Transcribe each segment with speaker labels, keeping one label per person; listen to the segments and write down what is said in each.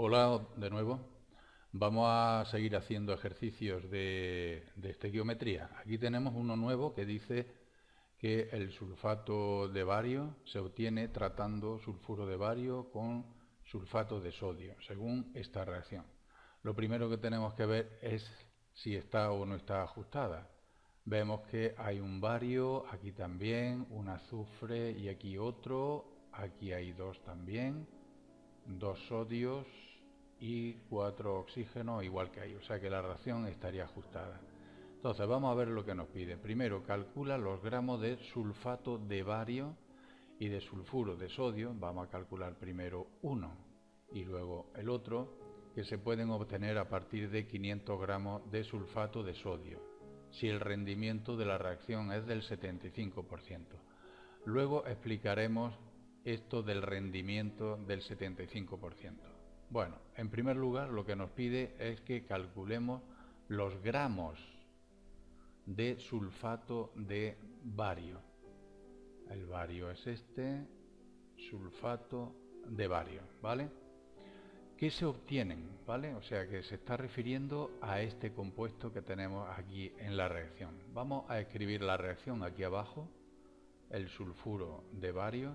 Speaker 1: Hola de nuevo. Vamos a seguir haciendo ejercicios de, de estequiometría. Aquí tenemos uno nuevo que dice que el sulfato de bario se obtiene tratando sulfuro de bario con sulfato de sodio, según esta reacción. Lo primero que tenemos que ver es si está o no está ajustada. Vemos que hay un bario, aquí también, un azufre y aquí otro, aquí hay dos también, dos sodios, y 4 oxígenos igual que ahí, o sea que la reacción estaría ajustada. Entonces vamos a ver lo que nos pide. Primero calcula los gramos de sulfato de bario y de sulfuro de sodio, vamos a calcular primero uno y luego el otro, que se pueden obtener a partir de 500 gramos de sulfato de sodio, si el rendimiento de la reacción es del 75%. Luego explicaremos esto del rendimiento del 75%. Bueno, en primer lugar lo que nos pide es que calculemos los gramos de sulfato de bario. El bario es este, sulfato de bario, ¿vale? ¿Qué se obtienen? ¿Vale? O sea que se está refiriendo a este compuesto que tenemos aquí en la reacción. Vamos a escribir la reacción aquí abajo. El sulfuro de bario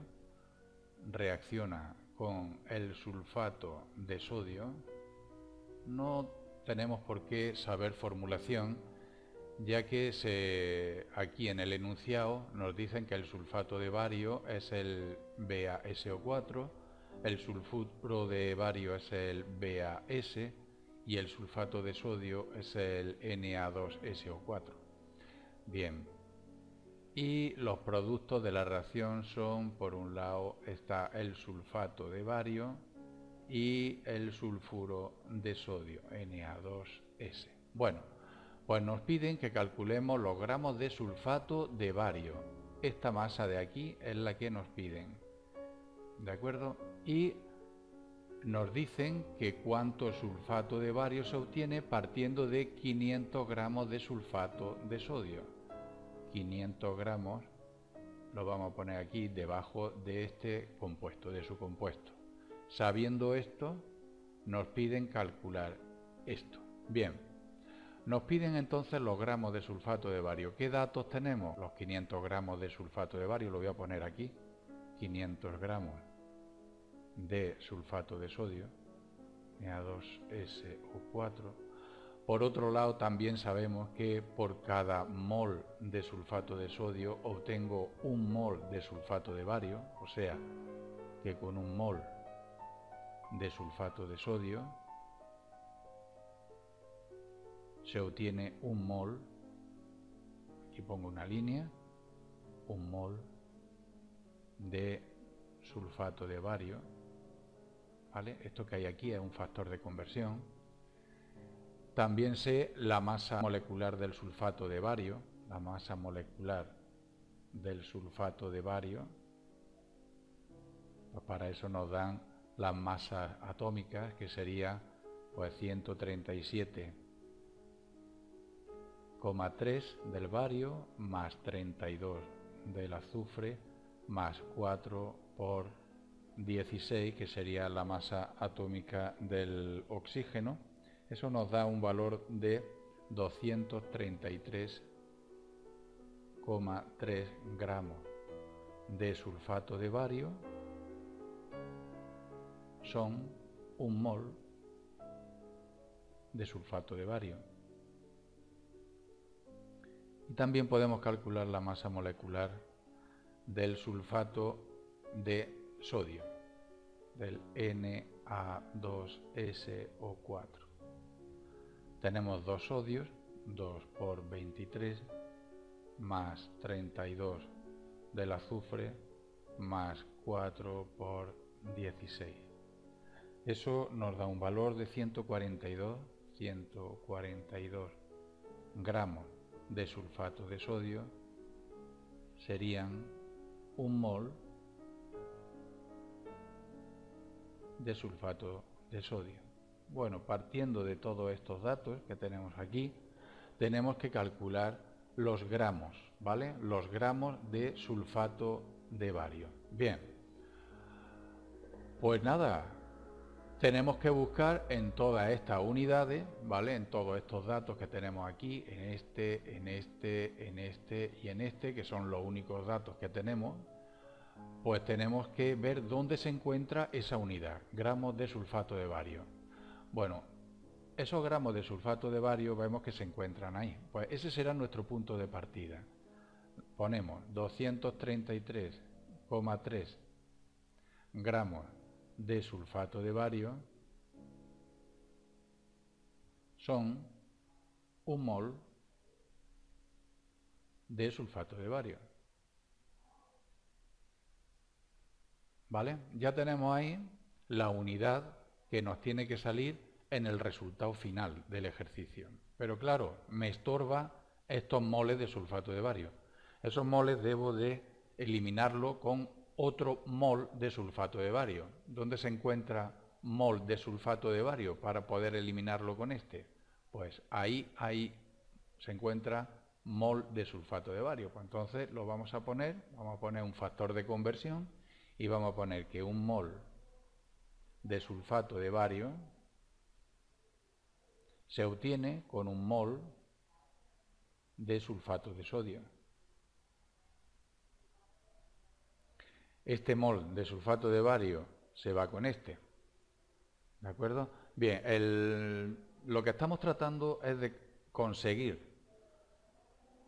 Speaker 1: reacciona con el sulfato de sodio, no tenemos por qué saber formulación, ya que aquí en el enunciado nos dicen que el sulfato de bario es el BaSO4, el sulfuro de bario es el BaS y el sulfato de sodio es el Na2SO4. Bien, y los productos de la reacción son, por un lado, está el sulfato de bario y el sulfuro de sodio, Na2S. Bueno, pues nos piden que calculemos los gramos de sulfato de bario. Esta masa de aquí es la que nos piden. ¿De acuerdo? Y nos dicen que cuánto sulfato de bario se obtiene partiendo de 500 gramos de sulfato de sodio. 500 gramos lo vamos a poner aquí debajo de este compuesto, de su compuesto. Sabiendo esto, nos piden calcular esto. Bien, nos piden entonces los gramos de sulfato de bario. ¿Qué datos tenemos? Los 500 gramos de sulfato de bario, lo voy a poner aquí. 500 gramos de sulfato de sodio, Na2SO4 por otro lado, también sabemos que por cada mol de sulfato de sodio obtengo un mol de sulfato de bario, o sea, que con un mol de sulfato de sodio se obtiene un mol, aquí pongo una línea, un mol de sulfato de bario, ¿vale? Esto que hay aquí es un factor de conversión, también sé la masa molecular del sulfato de bario, la masa molecular del sulfato de bario. Pues para eso nos dan las masas atómicas, que sería pues 137,3 del bario más 32 del azufre más 4 por 16, que sería la masa atómica del oxígeno eso nos da un valor de 233,3 gramos de sulfato de bario. Son un mol de sulfato de bario. Y también podemos calcular la masa molecular del sulfato de sodio, del Na2SO4 tenemos dos sodios, 2 por 23, más 32 del azufre, más 4 por 16. Eso nos da un valor de 142, 142 gramos de sulfato de sodio, serían un mol de sulfato de sodio. Bueno, partiendo de todos estos datos que tenemos aquí, tenemos que calcular los gramos, ¿vale? Los gramos de sulfato de bario. Bien, pues nada, tenemos que buscar en todas estas unidades, ¿vale? En todos estos datos que tenemos aquí, en este, en este, en este y en este, que son los únicos datos que tenemos, pues tenemos que ver dónde se encuentra esa unidad, gramos de sulfato de bario. Bueno, esos gramos de sulfato de bario vemos que se encuentran ahí. Pues ese será nuestro punto de partida. Ponemos 233,3 gramos de sulfato de bario son un mol de sulfato de bario. ¿Vale? Ya tenemos ahí la unidad que nos tiene que salir en el resultado final del ejercicio. Pero claro, me estorba estos moles de sulfato de bario. Esos moles debo de eliminarlo con otro mol de sulfato de bario. ¿Dónde se encuentra mol de sulfato de bario para poder eliminarlo con este? Pues ahí, se encuentra mol de sulfato de bario. Pues entonces lo vamos a poner, vamos a poner un factor de conversión y vamos a poner que un mol de sulfato de bario se obtiene con un mol de sulfato de sodio. Este mol de sulfato de bario se va con este. ¿De acuerdo? Bien, lo que estamos tratando es de conseguir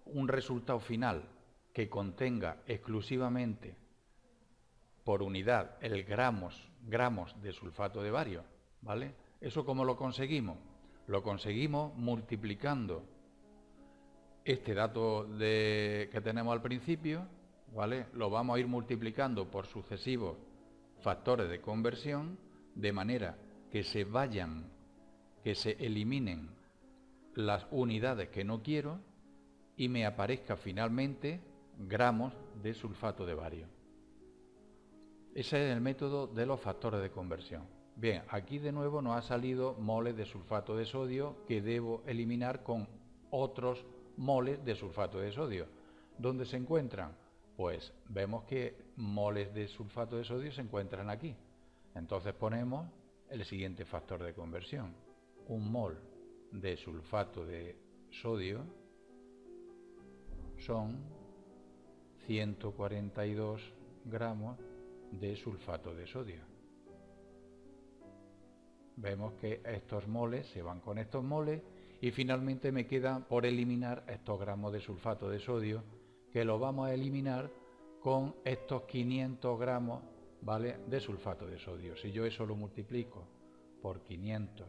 Speaker 1: un resultado final que contenga exclusivamente por unidad el gramos, gramos de sulfato de bario, ¿vale? ¿Eso cómo lo conseguimos? Lo conseguimos multiplicando este dato que tenemos al principio lo vamos a ir multiplicando por sucesivos factores de conversión de manera que se vayan, que se eliminen las unidades que no quiero y me aparezca finalmente gramos de sulfato de bario. Ese es el método de los factores de conversión. Bien, aquí de nuevo nos ha salido moles de sulfato de sodio que debo eliminar con otros moles de sulfato de sodio. ¿Dónde se encuentran? Pues vemos que moles de sulfato de sodio se encuentran aquí. Entonces ponemos el siguiente factor de conversión. Un mol de sulfato de sodio son 142 gramos de sulfato de sodio. Vemos que estos moles se van con estos moles y finalmente me queda por eliminar estos gramos de sulfato de sodio que lo vamos a eliminar con estos 500 gramos ¿vale? de sulfato de sodio. Si yo eso lo multiplico por 500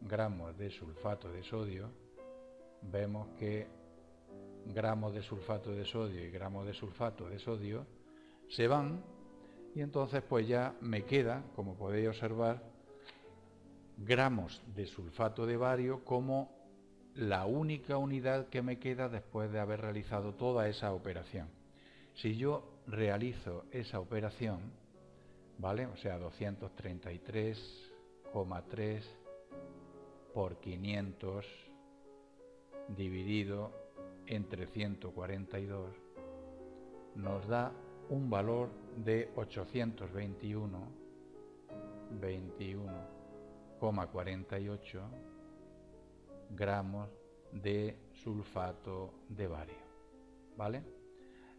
Speaker 1: gramos de sulfato de sodio, vemos que gramos de sulfato de sodio y gramos de sulfato de sodio se van y entonces pues ya me queda, como podéis observar, gramos de sulfato de bario como la única unidad que me queda después de haber realizado toda esa operación. Si yo realizo esa operación, ¿vale? O sea, 233,3 por 500 dividido entre 142 nos da un valor de 821 21,48 gramos de sulfato de bario. ¿Vale?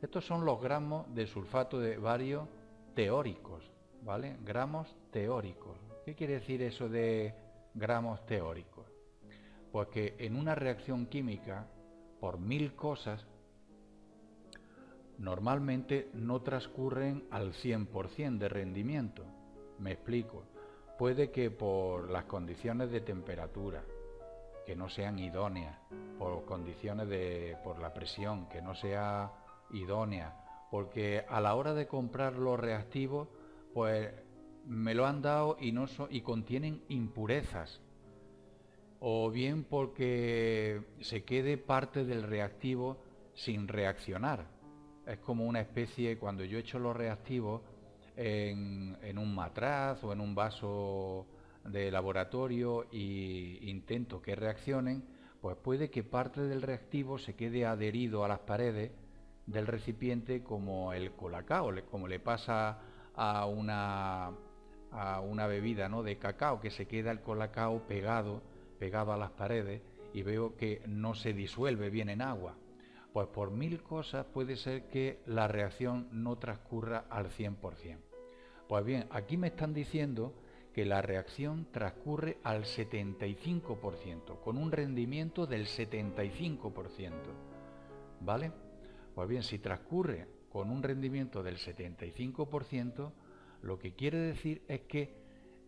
Speaker 1: Estos son los gramos de sulfato de bario teóricos, ¿vale? Gramos teóricos. ¿Qué quiere decir eso de gramos teóricos? Pues que en una reacción química, por mil cosas, normalmente no transcurren al 100% de rendimiento. Me explico. Puede que por las condiciones de temperatura, que no sean idóneas, por condiciones de, por la presión, que no sea idónea, porque a la hora de comprar los reactivos, pues me lo han dado y, y contienen impurezas, o bien porque se quede parte del reactivo sin reaccionar. Es como una especie, cuando yo echo los reactivos en, un matraz o en un vaso de laboratorio e intento que reaccionen, pues puede que parte del reactivo se quede adherido a las paredes del recipiente como el colacao, como le pasa a una, a una bebida ¿no? de cacao, que se queda el colacao pegado, pegado a las paredes y veo que no se disuelve bien en agua. Pues por mil cosas puede ser que la reacción no transcurra al 100%. Pues bien, aquí me están diciendo que la reacción transcurre al 75%, con un rendimiento del 75%. ¿Vale? Pues bien, si transcurre con un rendimiento del 75%, lo que quiere decir es que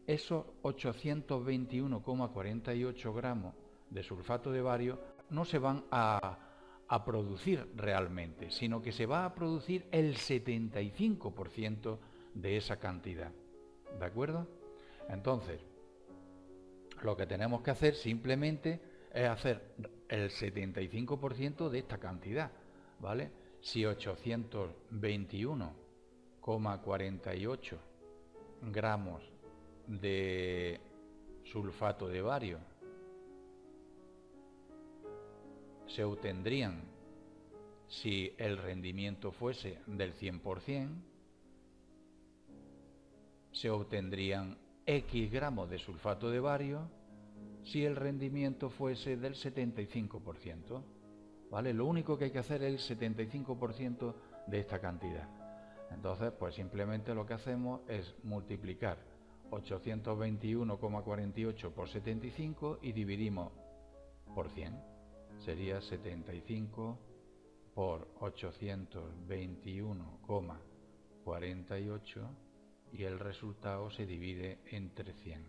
Speaker 1: esos 821,48 gramos de sulfato de bario no se van a, a producir realmente, sino que se va a producir el 75% de esa cantidad. ¿De acuerdo? Entonces, lo que tenemos que hacer simplemente es hacer el 75% de esta cantidad, ¿vale? Si 821,48 gramos de sulfato de bario se obtendrían si el rendimiento fuese del 100%, se obtendrían X gramos de sulfato de bario si el rendimiento fuese del 75%. ¿Vale? Lo único que hay que hacer es el 75% de esta cantidad. Entonces, pues simplemente lo que hacemos es multiplicar 821,48 por 75 y dividimos por 100. Sería 75 por 821,48 y el resultado se divide entre 100.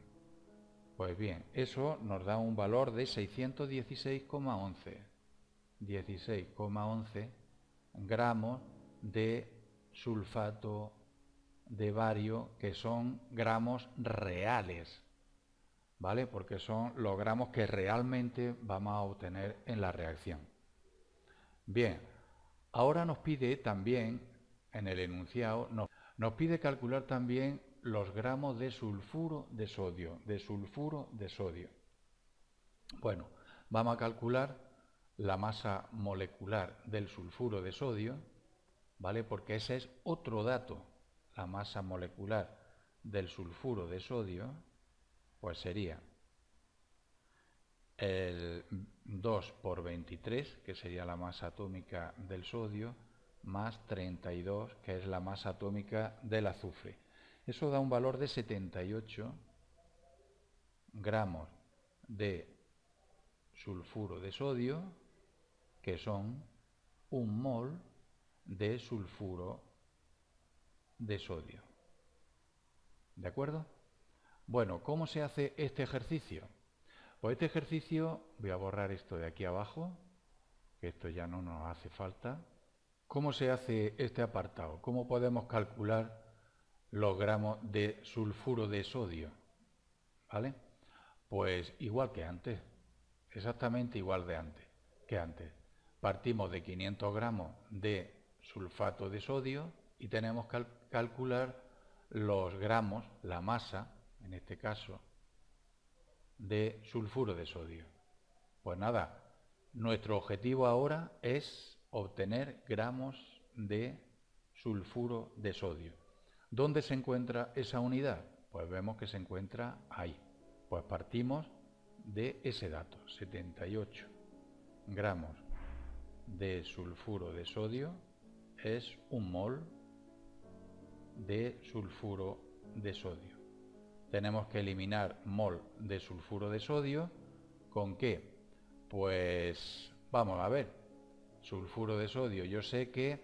Speaker 1: Pues bien, eso nos da un valor de 616,11. 16,11 gramos de sulfato de bario que son gramos reales, ¿vale? Porque son los gramos que realmente vamos a obtener en la reacción. Bien, ahora nos pide también en el enunciado, nos nos pide calcular también los gramos de sulfuro de sodio, de sulfuro de sodio. Bueno, vamos a calcular la masa molecular del sulfuro de sodio, ¿vale? Porque ese es otro dato. La masa molecular del sulfuro de sodio, pues sería el 2 por 23, que sería la masa atómica del sodio, más 32, que es la masa atómica del azufre. Eso da un valor de 78 gramos de sulfuro de sodio, que son un mol de sulfuro de sodio. ¿De acuerdo? Bueno, ¿cómo se hace este ejercicio? Pues este ejercicio, voy a borrar esto de aquí abajo, que esto ya no nos hace falta. ¿Cómo se hace este apartado? ¿Cómo podemos calcular los gramos de sulfuro de sodio? ¿Vale? Pues igual que antes, exactamente igual de antes que antes. Partimos de 500 gramos de sulfato de sodio y tenemos que calcular los gramos, la masa, en este caso, de sulfuro de sodio. Pues nada, nuestro objetivo ahora es obtener gramos de sulfuro de sodio. ¿Dónde se encuentra esa unidad? Pues vemos que se encuentra ahí. Pues partimos de ese dato, 78 gramos de sulfuro de sodio es un mol de sulfuro de sodio. Tenemos que eliminar mol de sulfuro de sodio con qué? Pues vamos a ver, sulfuro de sodio, yo sé que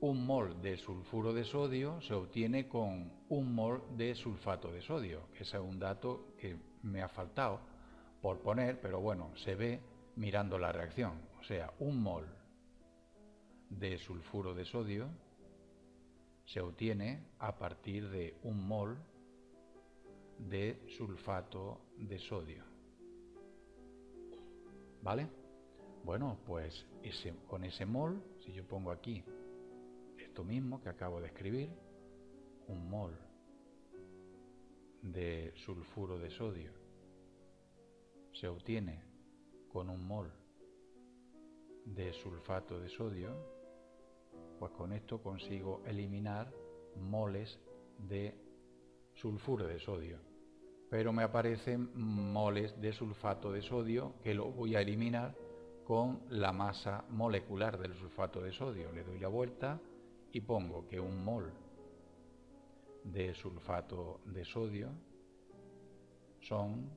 Speaker 1: un mol de sulfuro de sodio se obtiene con un mol de sulfato de sodio, ese es un dato que me ha faltado por poner, pero bueno, se ve mirando la reacción. O sea, un mol de sulfuro de sodio se obtiene a partir de un mol de sulfato de sodio. ¿Vale? Bueno, pues con ese mol, si yo pongo aquí esto mismo que acabo de escribir, un mol de sulfuro de sodio se obtiene con un mol de sulfato de sodio, pues con esto consigo eliminar moles de sulfuro de sodio, pero me aparecen moles de sulfato de sodio que lo voy a eliminar con la masa molecular del sulfato de sodio. Le doy la vuelta y pongo que un mol de sulfato de sodio son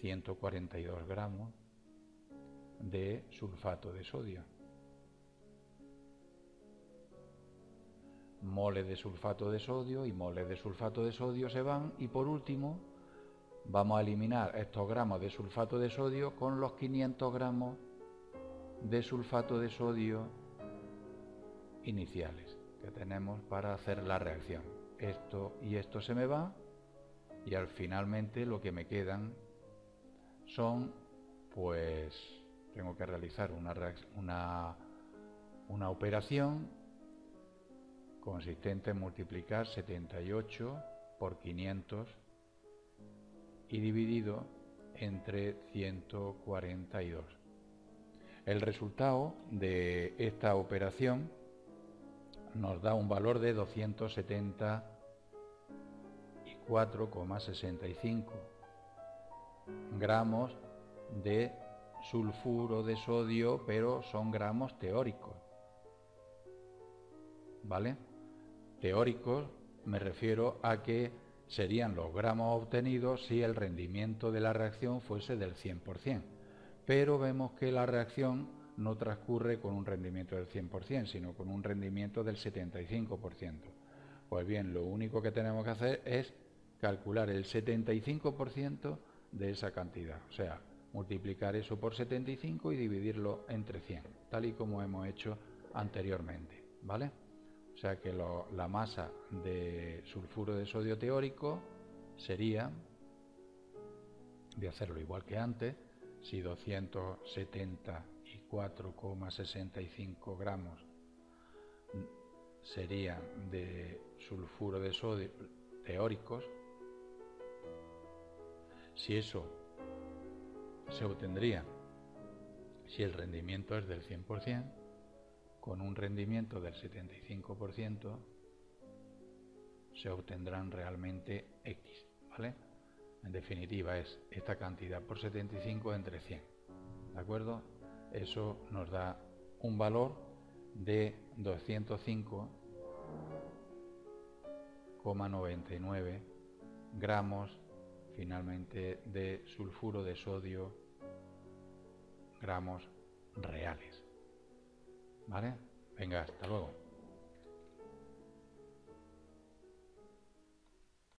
Speaker 1: 142 gramos de sulfato de sodio. Moles de sulfato de sodio y moles de sulfato de sodio se van y por último vamos a eliminar estos gramos de sulfato de sodio con los 500 gramos de sulfato de sodio iniciales que tenemos para hacer la reacción. Esto y esto se me va y al finalmente lo que me quedan son pues tengo que realizar una, una, una operación consistente en multiplicar 78 por 500 y dividido entre 142. El resultado de esta operación nos da un valor de 274,65 gramos de sulfuro de sodio, pero son gramos teóricos. ¿Vale? Teóricos me refiero a que serían los gramos obtenidos si el rendimiento de la reacción fuese del 100%. Pero vemos que la reacción no transcurre con un rendimiento del 100%, sino con un rendimiento del 75%. Pues bien, lo único que tenemos que hacer es calcular el 75% de esa cantidad. O sea, multiplicar eso por 75 y dividirlo entre 100, tal y como hemos hecho anteriormente, ¿vale? O sea que la masa de sulfuro de sodio teórico sería, de hacerlo igual que antes, si 274,65 gramos serían de sulfuro de sodio teóricos, si eso se obtendría si el rendimiento es del 100%, con un rendimiento del 75%, se obtendrán realmente X, ¿vale? En definitiva es esta cantidad por 75 entre 100, ¿de acuerdo? Eso nos da un valor de 205,99 gramos finalmente de sulfuro de sodio gramos reales. ¿Vale? Venga, hasta luego.